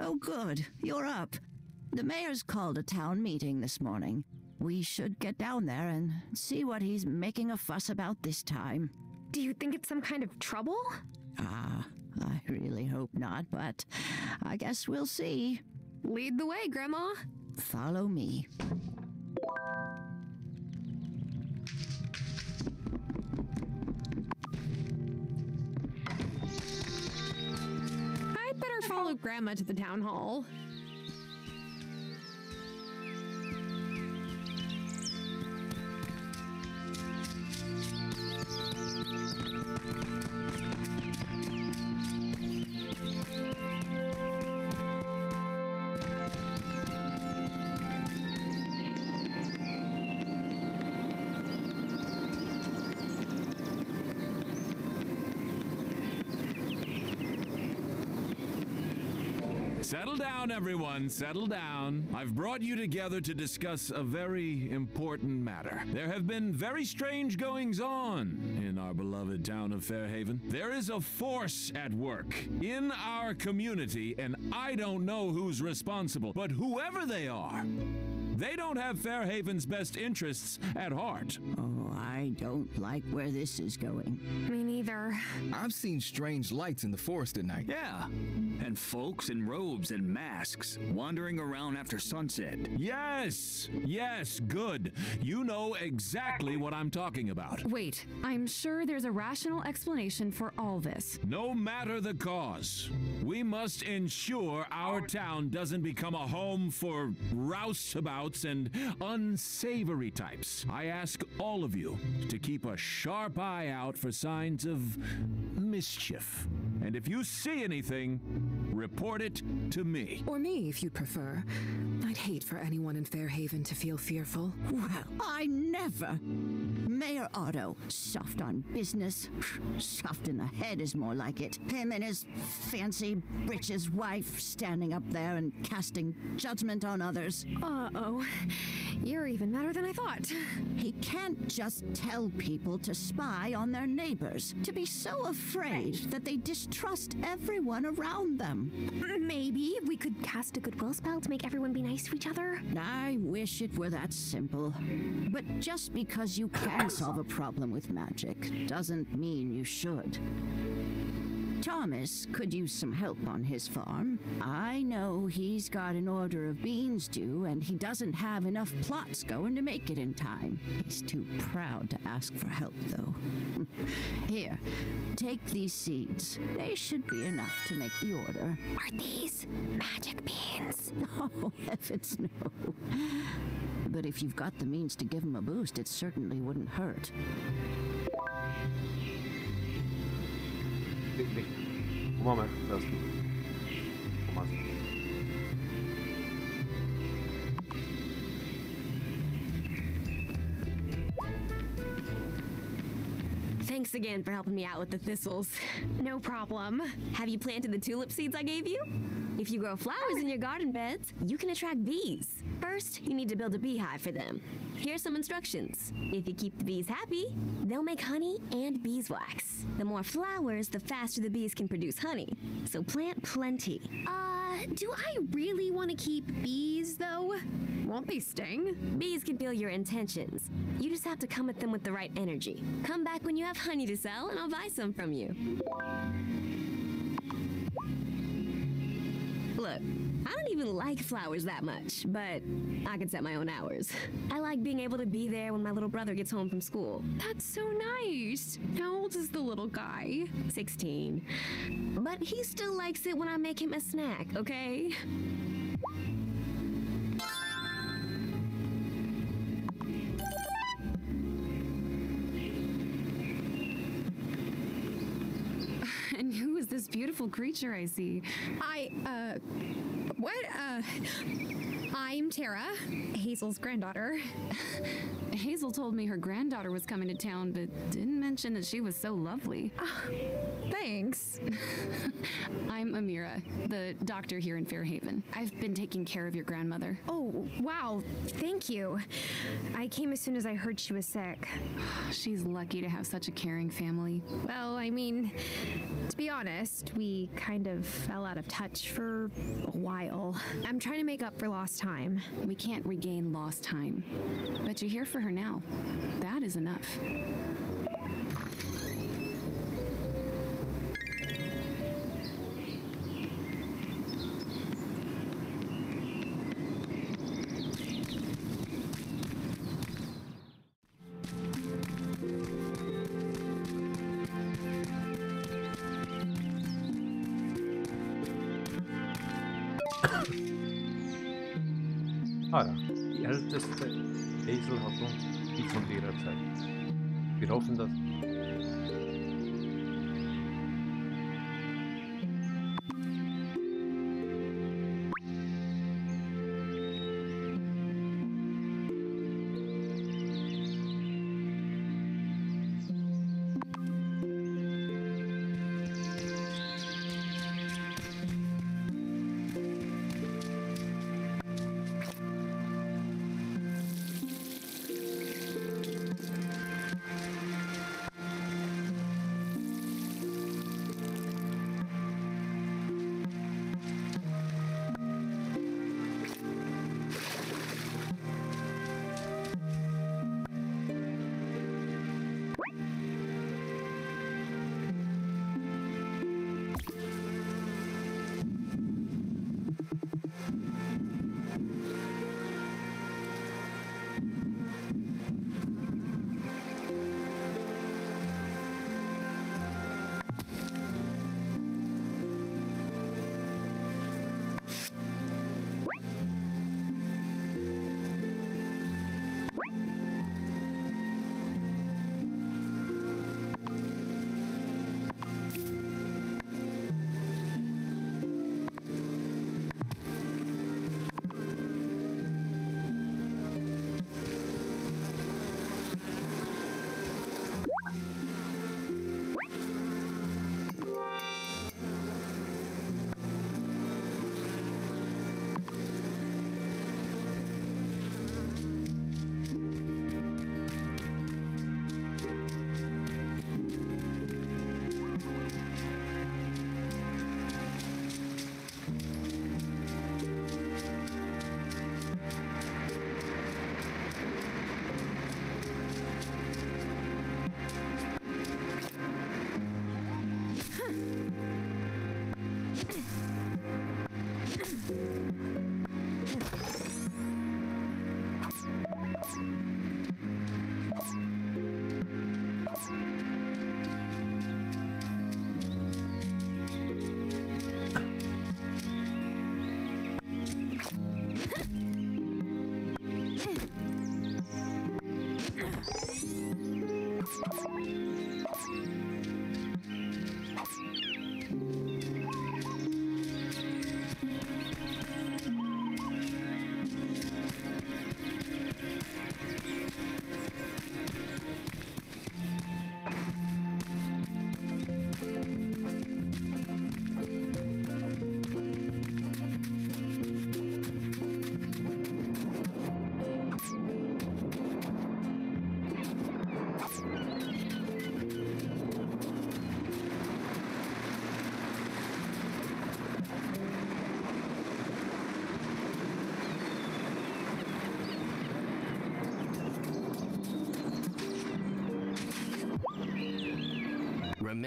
Oh, good. You're up. The mayor's called a town meeting this morning. We should get down there and see what he's making a fuss about this time. Do you think it's some kind of trouble? Ah, I really hope not, but I guess we'll see. Lead the way, Grandma. Follow me. I'd better follow Grandma to the town hall. Settle down, everyone. Settle down. I've brought you together to discuss a very important matter. There have been very strange goings on in our beloved town of Fairhaven. There is a force at work in our community, and I don't know who's responsible, but whoever they are, they don't have Fairhaven's best interests at heart. Oh, I don't like where this is going. Me neither. I've seen strange lights in the forest at night. Yeah, and folks in robes and masks wandering around after sunset. Yes, yes, good. You know exactly what I'm talking about. Wait, I'm sure there's a rational explanation for all this. No matter the cause, we must ensure our town doesn't become a home for rouseabouts and unsavory types. I ask all of you to keep a sharp eye out for signs of mischief. And if you see anything, report it to me. Or me, if you prefer. I'd hate for anyone in Fairhaven to feel fearful. Well, I never. Mayor Otto, soft on business. Soft in the head is more like it. Him and his fancy breeches wife standing up there and casting judgment on others. Uh oh. You're even madder than I thought. He can't just tell people to spy on their neighbors, to be so afraid that they distrust everyone around them. Maybe we could cast a goodwill spell to make everyone be nice to each other. I wish it were that simple. But just because you can solve a problem with magic doesn't mean you should. Thomas could use some help on his farm. I know he's got an order of beans due, and he doesn't have enough plots going to make it in time. He's too proud to ask for help, though. Here, take these seeds. They should be enough to make the order. Are these magic beans? Oh, heavens no. But if you've got the means to give him a boost, it certainly wouldn't hurt. 好，谢谢。Thanks again for helping me out with the thistles. No problem. Have you planted the tulip seeds I gave you? If you grow flowers in your garden beds, you can attract bees. First, you need to build a beehive for them. Here's some instructions. If you keep the bees happy, they'll make honey and beeswax. The more flowers, the faster the bees can produce honey. So plant plenty. Uh, do I really want to keep bees, though? Won't they sting? Bees can feel your intentions. You just have to come at them with the right energy. Come back when you have honey to sell, and I'll buy some from you. Look, I don't even like flowers that much, but I can set my own hours. I like being able to be there when my little brother gets home from school. That's so nice. How old is the little guy? 16. But he still likes it when I make him a snack, okay? Beautiful creature I see? I, uh, what, uh, I'm Tara, Hazel's granddaughter. Hazel told me her granddaughter was coming to town, but didn't mention that she was so lovely. Thanks. I'm Amira, the doctor here in Fairhaven. I've been taking care of your grandmother. Oh, wow. Thank you. I came as soon as I heard she was sick. She's lucky to have such a caring family. Well, I mean, to be honest, we kind of fell out of touch for a while. I'm trying to make up for lost time. We can't regain lost time. But you're here for her now. That is enough. Ah ja, die älteste uns die von dir erzählt. Wir hoffen, dass...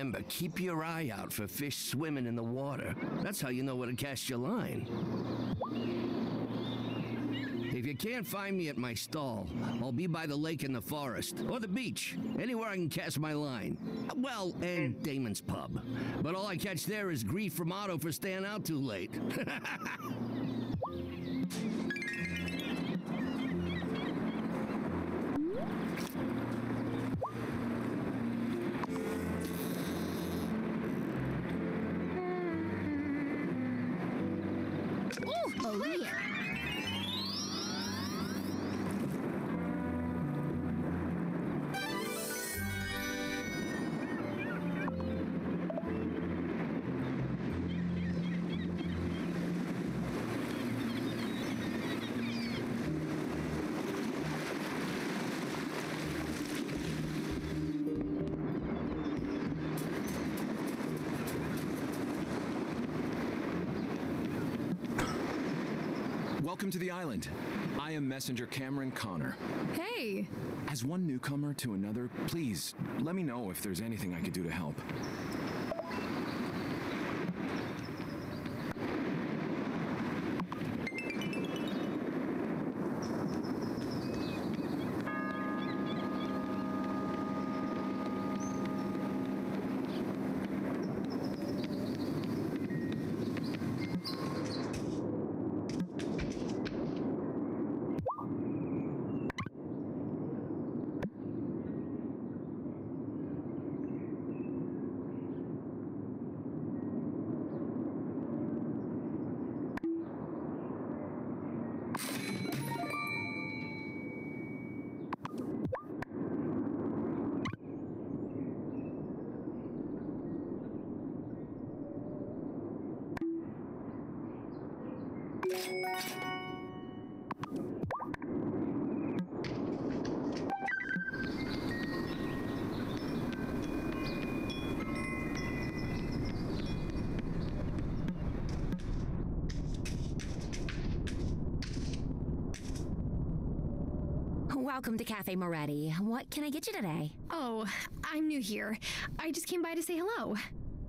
Remember, keep your eye out for fish swimming in the water. That's how you know where to cast your line. If you can't find me at my stall, I'll be by the lake in the forest, or the beach, anywhere I can cast my line. Well, and Damon's pub. But all I catch there is grief from Otto for staying out too late. Oh, Welcome to the island. I am Messenger Cameron Connor. Hey! As one newcomer to another, please let me know if there's anything I could do to help. Welcome to Cafe Moretti. What can I get you today? Oh, I'm new here. I just came by to say hello.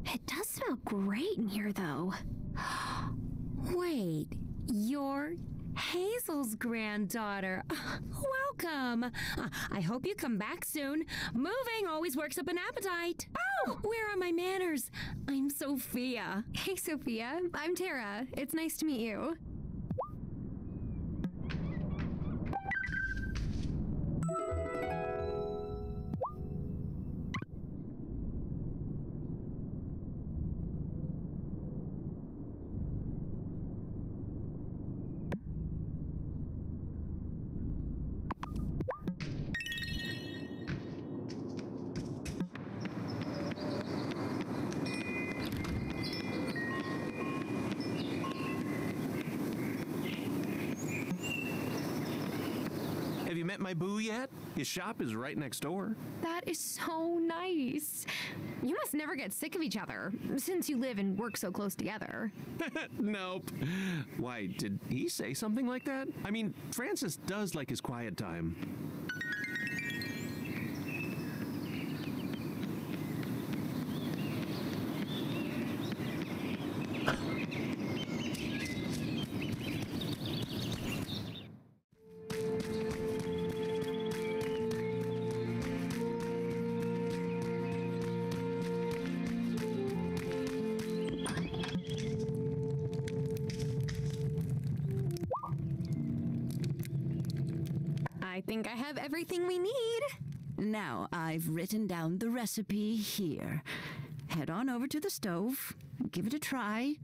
It does smell great in here, though. Wait, you're Hazel's granddaughter. Welcome. I hope you come back soon. Moving always works up an appetite. Oh, where are my manners? I'm Sophia. Hey, Sophia. I'm Tara. It's nice to meet you. Met my boo yet? His shop is right next door. That is so nice. You must never get sick of each other, since you live and work so close together. nope. Why, did he say something like that? I mean, Francis does like his quiet time. I've written down the recipe here. Head on over to the stove, give it a try.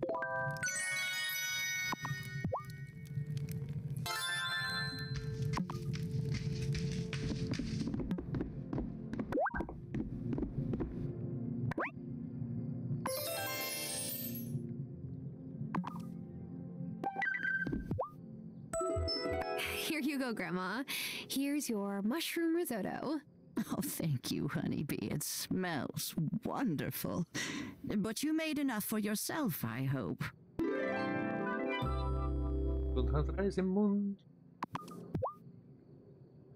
Here you go, Grandma. Here's your mushroom risotto. Oh, thank you, honeybee. It smells wonderful. But you made enough for yourself, I hope. Wil gaan draaien zijn mond.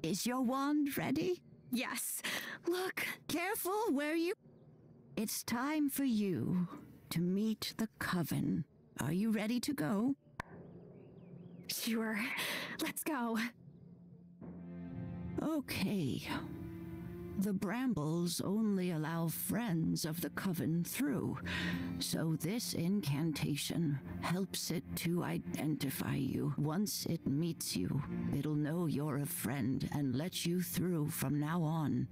Is your wand ready? Yes. Look. Careful where you. It's time for you to meet the coven. Are you ready to go? Sure. Let's go. Okay. The brambles only allow friends of the coven through, so this incantation helps it to identify you. Once it meets you, it'll know you're a friend and let you through from now on.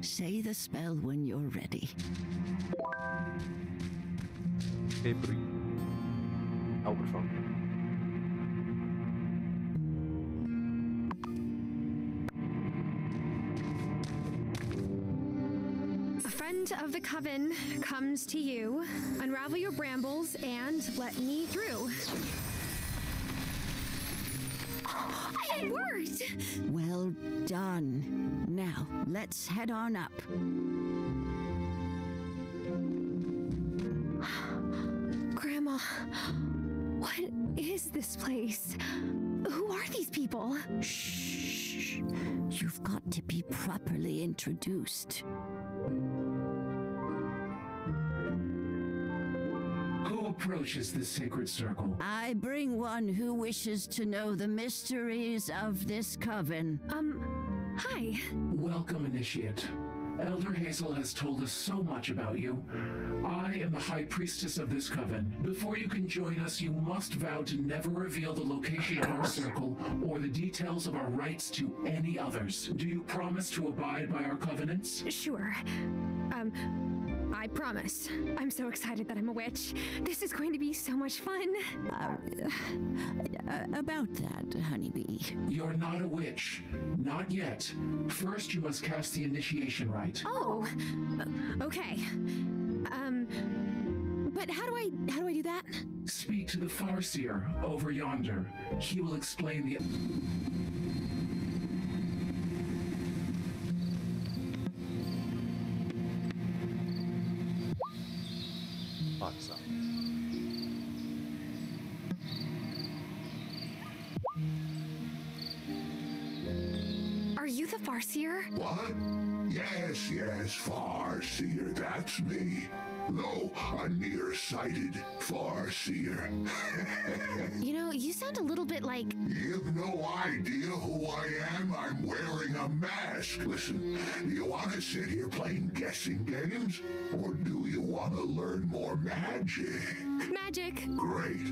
Say the spell when you're ready. Broei. Hou ervan. Of the coven comes to you. Unravel your brambles and let me through. It worked! Well done. Now, let's head on up. Grandma, what is this place? Who are these people? Shh. You've got to be properly introduced. Approaches the sacred circle? I bring one who wishes to know the mysteries of this coven. Um, hi. Welcome, Initiate. Elder Hazel has told us so much about you. I am the High Priestess of this coven. Before you can join us, you must vow to never reveal the location of our circle or the details of our rites to any others. Do you promise to abide by our covenants? Sure. Um, I promise. I'm so excited that I'm a witch. This is going to be so much fun. Uh, uh, about that, honeybee. You're not a witch. Not yet. First, you must cast the initiation rite. Oh, uh, okay. Um, but how do I how do I do that? Speak to the Farseer over yonder. He will explain the. What? Yes, yes, Farseer, that's me. Though a nearsighted Farseer. You know, you sound a little bit like. You've no idea who I am. I'm wearing a mask. Listen, do you want to sit here playing guessing games? Or do you want to learn more magic? Magic. Great.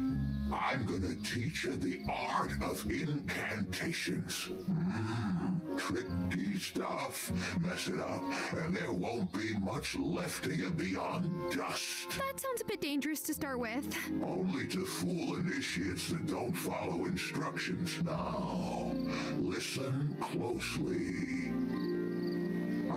I'm gonna teach you the art of incantations. Mm, tricky stuff. Mess it up, and there won't be much left of you beyond dust. That sounds a bit dangerous to start with. Only to fool initiates that don't follow instructions. Now, listen closely.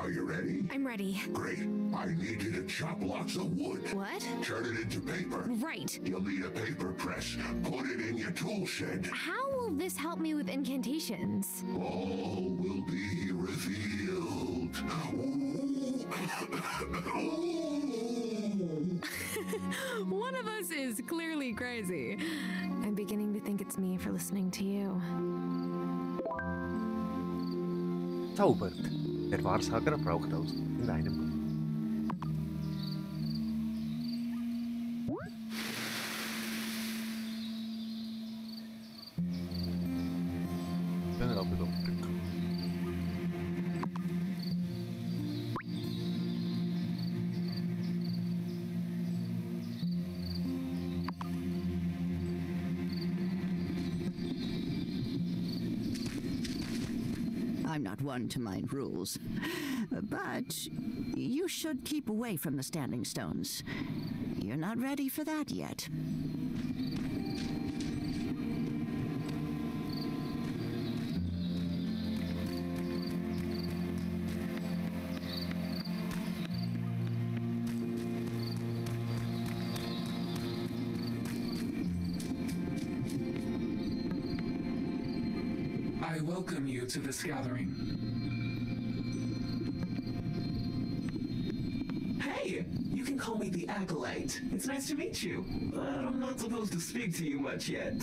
Are you ready? I'm ready. Great. I need you to chop lots of wood. What? Turn it into paper. Right. You'll need a paper press. Put it in your tool shed. How will this help me with incantations? All will be revealed. One of us is clearly crazy. I'm beginning to think it's me for listening to you. Zaubert. Mit Wahrsager braucht aus in einem er al bedoeld. I'm not one to mind rules. But you should keep away from the standing stones. You're not ready for that yet. I welcome you to this gathering. Hey, you can call me the Acolyte. It's nice to meet you, but I'm not supposed to speak to you much yet.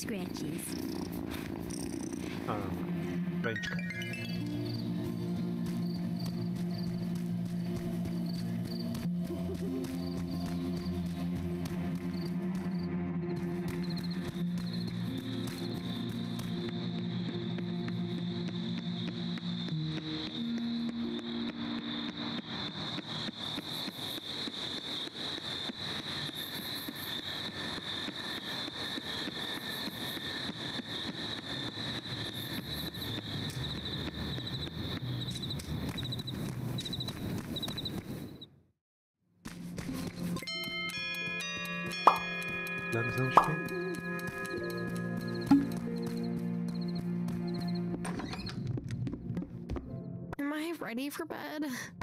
Scratches. Um, Am I ready for bed?